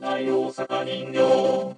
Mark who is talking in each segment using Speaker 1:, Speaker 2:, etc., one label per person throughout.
Speaker 1: 大大阪人形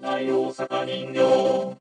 Speaker 1: 大大阪人形